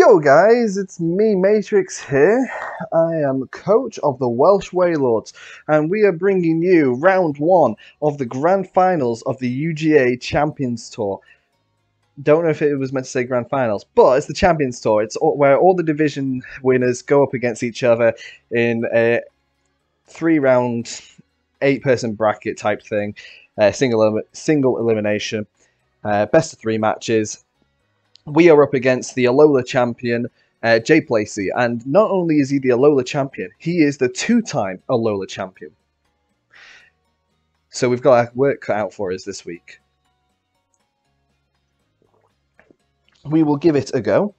Yo guys, it's me Matrix here. I am coach of the Welsh Wailords and we are bringing you round one of the grand finals of the UGA Champions Tour. Don't know if it was meant to say grand finals, but it's the Champions Tour. It's where all the division winners go up against each other in a three round, eight person bracket type thing, uh, single, single elimination, uh, best of three matches we are up against the Alola champion, uh, JPlaycy. And not only is he the Alola champion, he is the two time Alola champion. So we've got our work cut out for us this week. We will give it a go.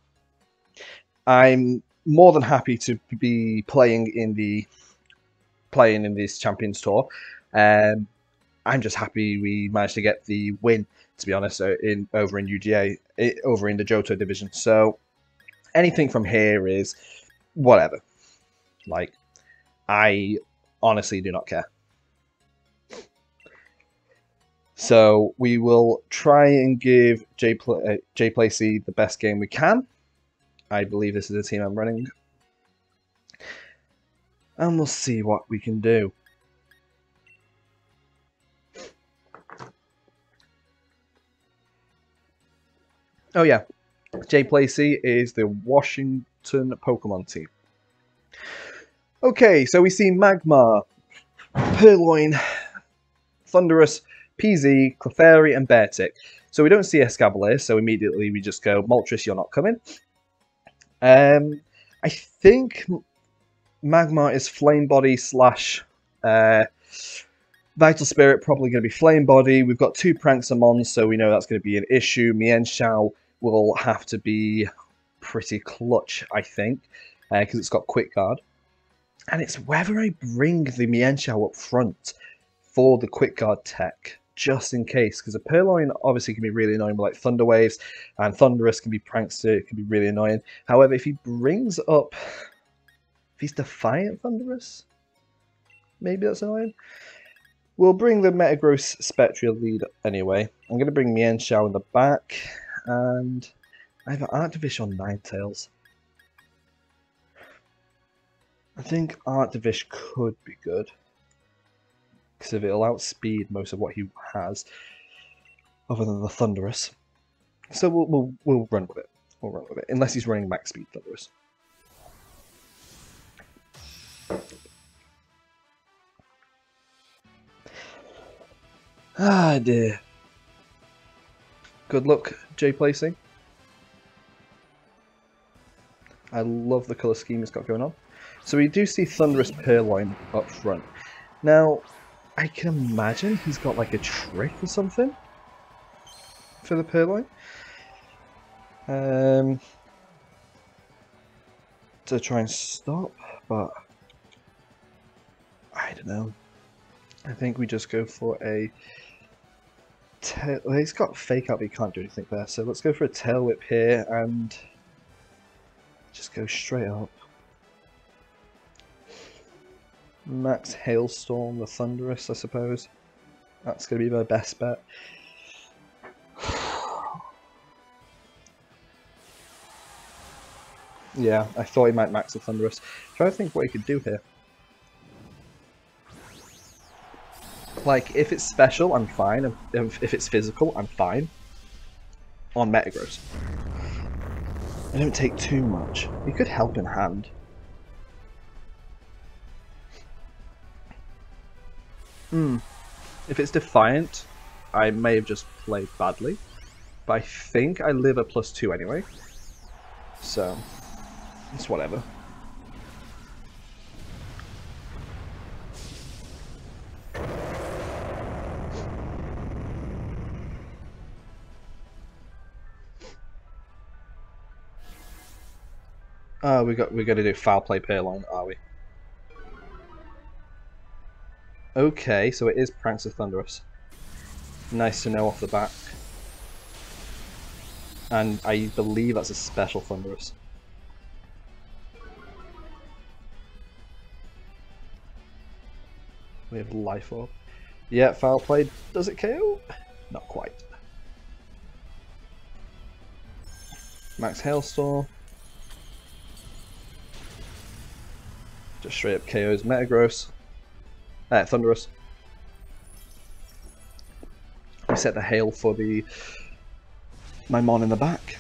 I'm more than happy to be playing in the playing in this Champions Tour. Um, I'm just happy we managed to get the win to be honest, uh, in over in UGA, over in the Johto division. So anything from here is whatever. Like, I honestly do not care. So we will try and give Jay, uh, JPlaycy the best game we can. I believe this is the team I'm running. And we'll see what we can do. Oh yeah, JPlaycy is the Washington Pokemon team. Okay, so we see Magmar, Purrloin, Thundurus, PZ, Clefairy, and Beartic. So we don't see Escavalier, so immediately we just go, Moltres, you're not coming. Um, I think Magmar is Flame Body slash uh, Vital Spirit, probably going to be Flame Body. We've got two Pranksamons, so we know that's going to be an issue. Mienshao will have to be pretty clutch, I think, because uh, it's got quick guard. And it's whether I bring the Mienshao up front for the quick guard tech, just in case, because a Purrloin obviously can be really annoying, with like Thunder Waves, and Thundurus can be Prankster, it can be really annoying. However, if he brings up, if he's Defiant Thundurus, maybe that's annoying. We'll bring the Metagross Spectrier lead anyway. I'm going to bring Mienshao in the back and I have an Arctovish on Ninetales. I think Arctovish could be good. Because if it'll outspeed most of what he has, other than the Thundurus. So we'll, we'll, we'll run with it. We'll run with it. Unless he's running max speed Thundurus. Ah dear. Good luck, J Placing. I love the colour scheme it's got going on. So we do see Thundurus Purrloin up front. Now, I can imagine he's got like a trick or something for the Purrloin. Um, to try and stop, but I don't know. I think we just go for a. Well, he's got fake up, he can't do anything there. So let's go for a tail whip here and just go straight up. Max Hailstorm, the Thundurus, I suppose. That's going to be my best bet. yeah, I thought he might max the Thundurus. Try to think what he could do here. Like, if it's special, I'm fine. If, if it's physical, I'm fine. On Metagross. I don't take too much. You could Helping Hand. Hmm. If it's Defiant, I may have just played badly. But I think I live a plus two anyway. So, it's whatever. Oh, we got we got to do foul play Purrloin, are we? Okay, so it is Prankster Thundurus. Nice to know off the back. And I believe that's a special Thundurus. We have Life Orb. Yeah, foul play. Does it KO? Not quite. Max Hailstorm. Just straight up KOs Metagross. Uh, Thundurus. We set the hail for the my mon in the back.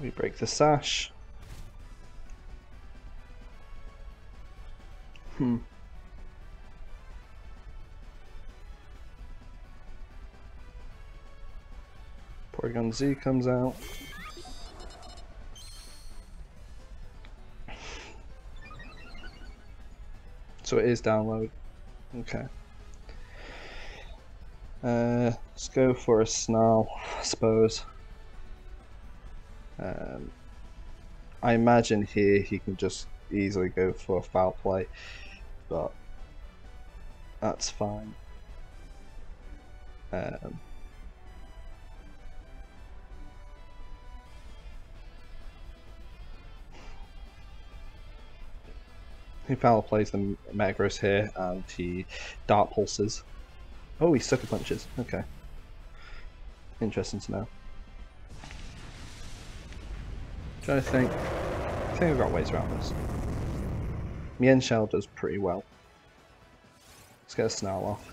We break the sash. Hmm. Porygon Z comes out. So it is download. Okay. Uh, let's go for a snarl, I suppose. Um, I imagine here he can just easily go for a foul play, but that's fine. Um, he foul plays the Metagross here, and he Dark Pulses. Oh, he Sucker Punches. Okay. Interesting to know. Trying to think. I think I've got ways around this. Mienshao does pretty well. Let's get a snarl off.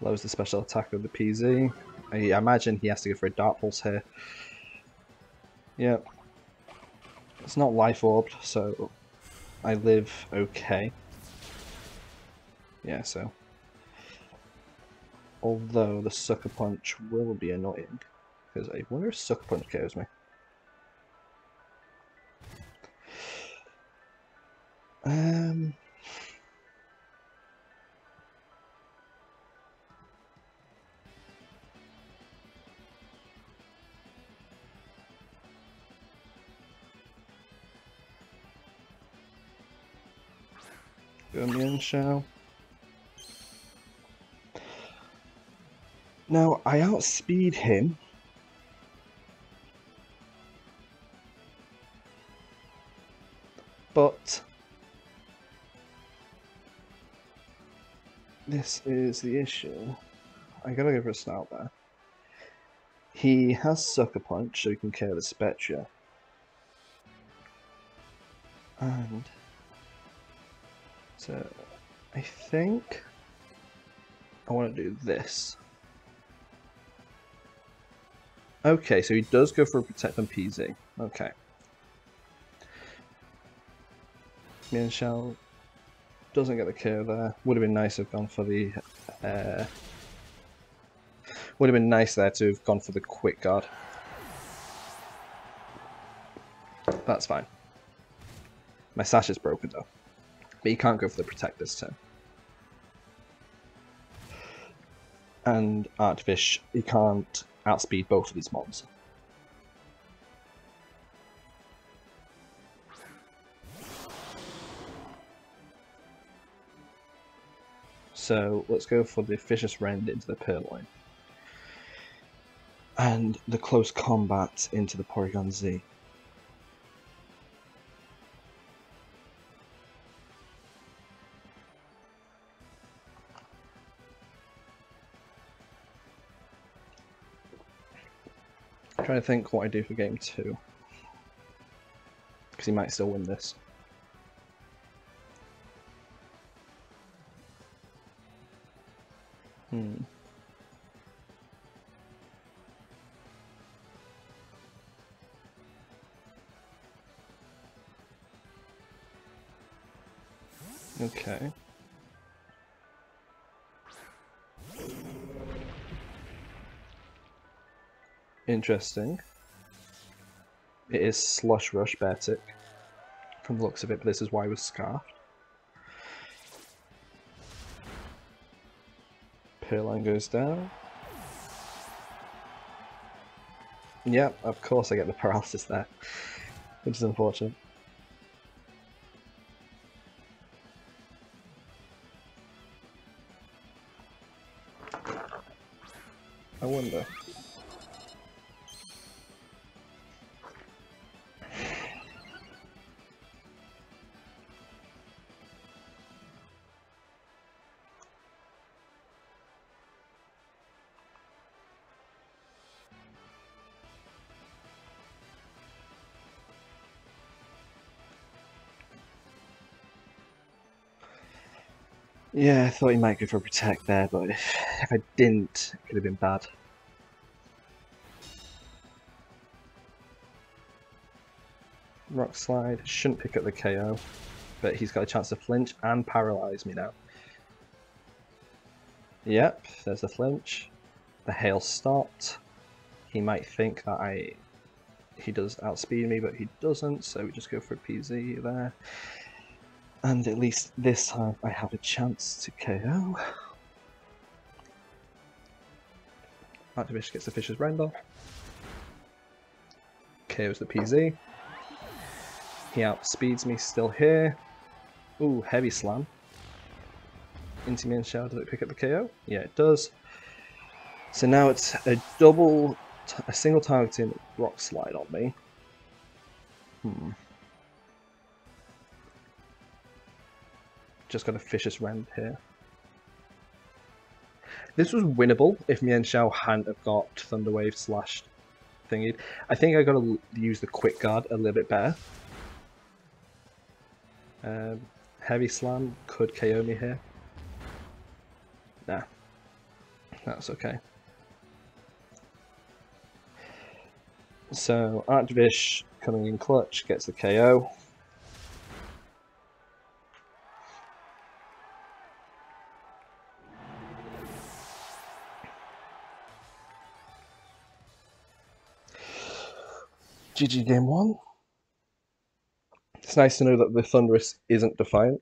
Lowers the special attack of the PZ. I imagine he has to go for a Dark Pulse here. Yep. It's not life orbed, so I live okay. Yeah, so. Although the Sucker Punch will be annoying. Because I wonder if Sucker Punch kills me. Um... Go Mienshao. Now, I outspeed him. But this is the issue. I gotta go for a snout there. He has Sucker Punch, so he can kill the Spectrier. And so I think I want to do this. Okay, so he does go for a Protect on PZ. Okay. Mienshao doesn't get the kill there. Would have been nice to have gone for the... Uh, would have been nice there to have gone for the quick guard. That's fine. My sash is broken though. But he can't go for the protect this turn. And Arctovish, he can't outspeed both of these mobs. So let's go for the Fishious Rend into the Purrloin. And the Close Combat into the Porygon Z. I'm trying to think what I do for game two. Because he might still win this. Hmm. Okay. Interesting. It is Slush Rush Beartic. From the looks of it, but this is why he was scarfed. Purrloin goes down. Yep, of course I get the paralysis there, which is unfortunate. Yeah, I thought he might go for a protect there, but if, if I didn't, it could have been bad. Rock Slide shouldn't pick up the KO, but he's got a chance to flinch and paralyze me now. Yep, there's the flinch. The hail stopped. He might think that I he does outspeed me, but he doesn't, so we just go for a PZ there. And at least this time I have a chance to KO. Arctovish gets the Fishious Rend. KOs the PZ. He outspeeds me still here. Ooh, heavy slam. Into Mienshao, does it pick up the KO? Yeah, it does. So now it's a double, a single targeting rock slide on me. Hmm. Just got a Fishious Rend here. This was winnable if Mienshao hadn't have got Thunderwave slash thingy. I think I got to use the Quick Guard a little bit better. Um, heavy Slam could KO me here. Nah, that's okay. So Arctovish coming in clutch gets the KO. GG game one. It's nice to know that the Thundurus isn't defiant.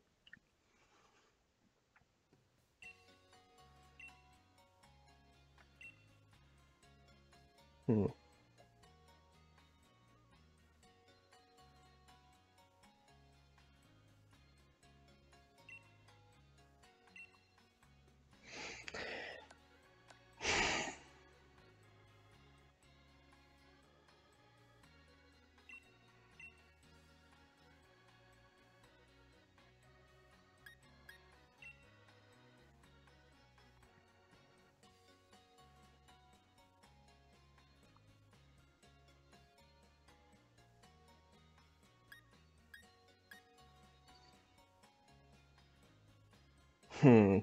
Hmm.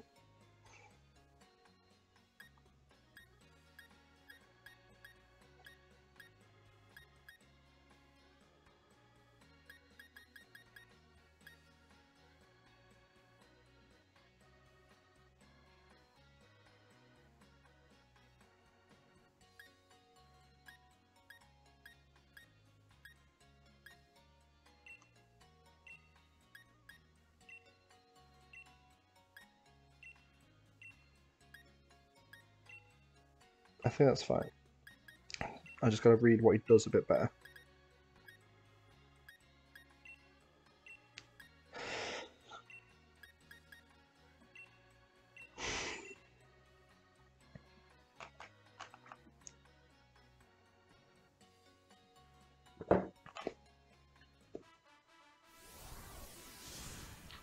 I think that's fine. I just got to read what he does a bit better.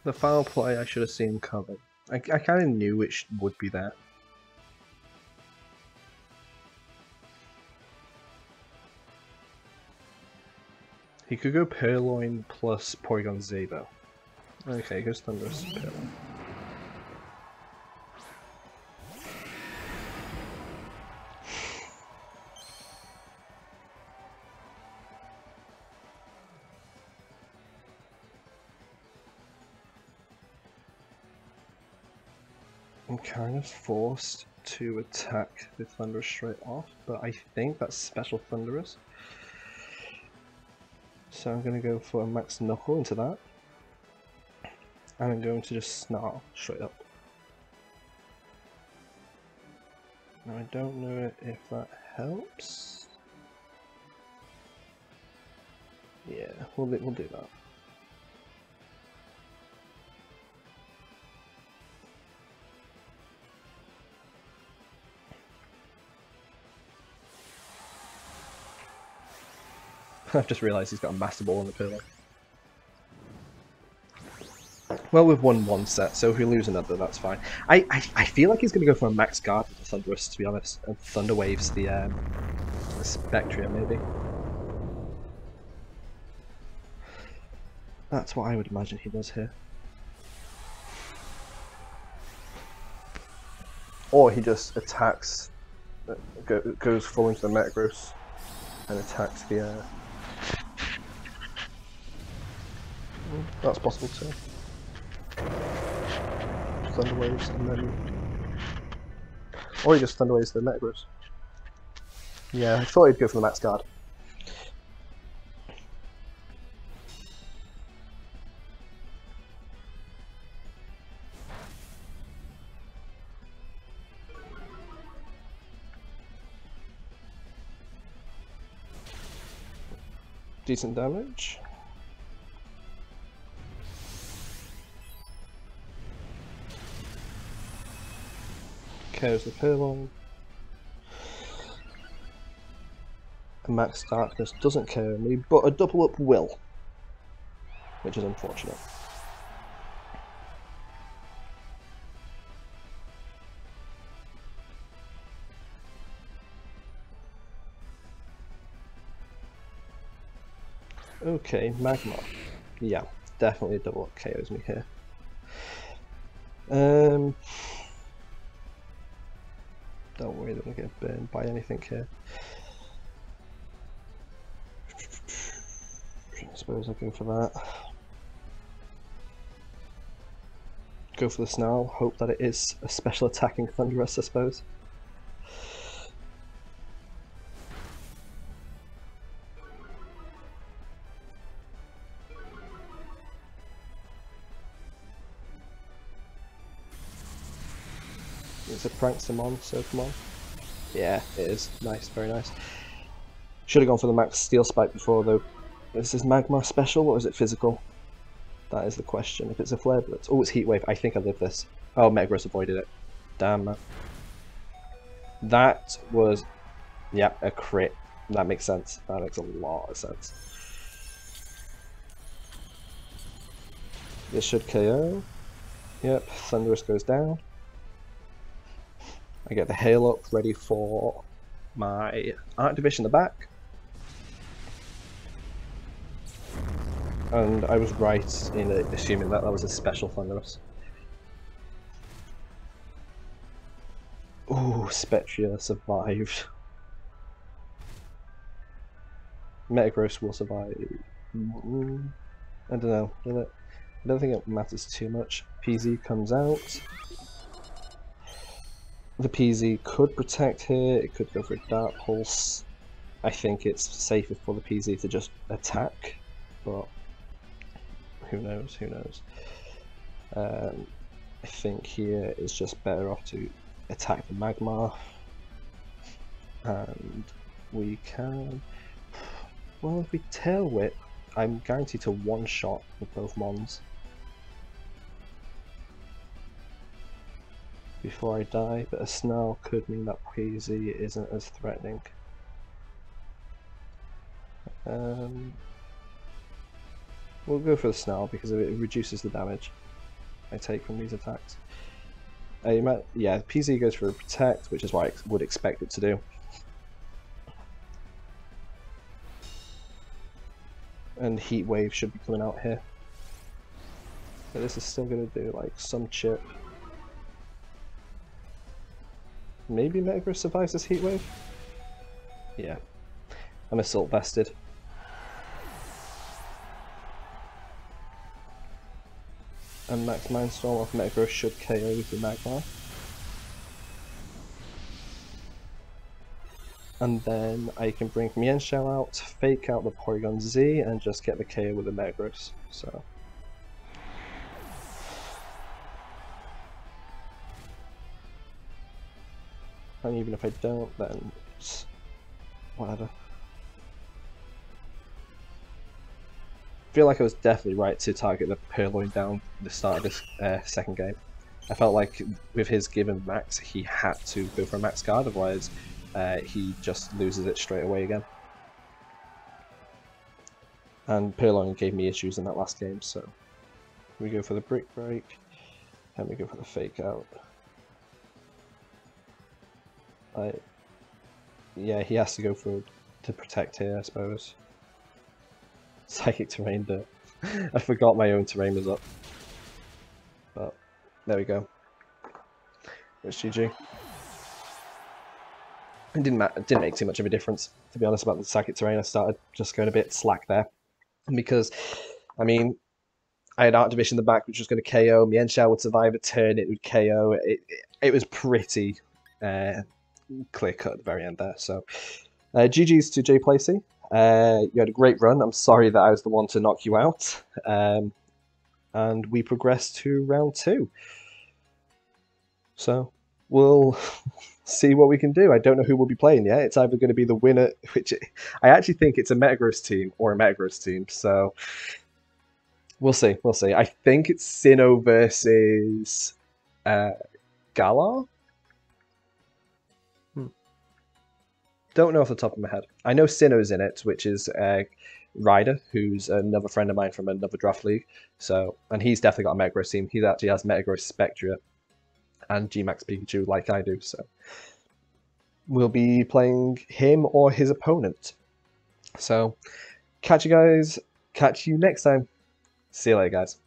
The foul play I should have seen coming. I, I kind of knew it would be there. He could go Purrloin plus Porygon Zabo. Okay, goes Thundurus Purrloin. I'm kind of forced to attack the Thundurus straight off, but I think that's Special Thundurus. So I'm going to go for a max knuckle into that. And I'm going to just snarl straight up. Now I don't know if that helps. Yeah, we'll, we'll do that. I've just realised he's got a Master Ball on the pillar. Well, we've won one set, so if we lose another, that's fine. I, I, I feel like he's going to go for a Max Guard with the Thundurus, to be honest. And Thunder Waves the, um, the maybe. That's what I would imagine he does here. Or he just attacks, uh, go, goes full into the Metagross and attacks the air. That's possible too. Thunder Waves and then... Or he just Thunder Waves the Metagross. Yeah, I thought he'd go for the Max Guard. Decent damage. KOs the. A Max Darkness doesn't KO me, but a double up will. Which is unfortunate. Okay, Magmar. Yeah, definitely a double up KOs me here. Um, don't worry, don't get burned by anything here. I suppose I'll go for that. Go for the snarl, hope that it is a special attacking Thundurus, I suppose. It's a Pranksamon, so come on. Yeah, it is. Nice, very nice. Should have gone for the max steel spike before though. This is this Magmar special or is it physical? That is the question. If it's a flare blitz. Oh, it's heat wave. I think I live this. Oh, Metagross avoided it. Damn man. That was, yeah, a crit. That makes sense. That makes a lot of sense. This should KO. Yep, Thundurus goes down. I get the hail up ready for my Arctovish in the back. And I was right in assuming that that was a special Thundurus. Ooh, Spectrier survived. Metagross will survive. Mm, I don't know, will it? I don't think it matters too much. PZ comes out. The PZ could protect here, it could go for a Dark Pulse. I think it's safer for the PZ to just attack, but who knows, who knows. Um, I think here it's just better off to attack the Magmar, And we can... Well, if we Tail Whip, I'm guaranteed to one-shot with both Mons. Before I die, but a Snarl could mean that PZ isn't as threatening. Um, We'll go for the Snarl because it reduces the damage I take from these attacks. Uh, might, yeah, PZ goes for a Protect, which is what I would expect it to do. And Heat Wave should be coming out here. But this is still going to do like some chip. Maybe Metagross survives this heatwave? Yeah. I'm Assault Vested. and Max Mindstorm off Metagross should KO with the Magmar. And then I can bring Mienshao out, fake out the Porygon Z, and just get the KO with the Metagross. So. And even if I don't, then whatever. feel like I was definitely right to target the Purrloin down the start of this uh, second game. I felt like with his given max, he had to go for a max guard, otherwise uh, he just loses it straight away again. And Purrloin gave me issues in that last game, so we go for the brick break, and we go for the fake out. I, yeah, he has to go for to protect here, I suppose. Psychic terrain dirt. I forgot my own terrain was up. But there we go. It's GG. it didn't didn't make too much of a difference, to be honest, about the psychic terrain. I started just going a bit slack there. Because, I mean, I had Archdivision in the back, which was going to KO. Mienshao would survive a turn, it would KO. It, it, it was pretty uh, clear cut at the very end there. So, uh, GG's to JPlaycy. Uh, you had a great run. I'm sorry that I was the one to knock you out. Um, and we progress to round two. So, we'll see what we can do. I don't know who we'll be playing yet. It's either going to be the winner, which I actually think it's a Metagross team or a Metagross team. So we'll see. We'll see. I think it's Sinnoh versus uh, Galar. Don't know off the top of my head. I know Sinnoh's in it, which is uh, Ryder, who's another friend of mine from another draft league. So, and he's definitely got a Metagross team. He actually has Metagross Spectrier and Gmax Pikachu like I do. So we'll be playing him or his opponent. So catch you guys. Catch you next time. See you later, guys.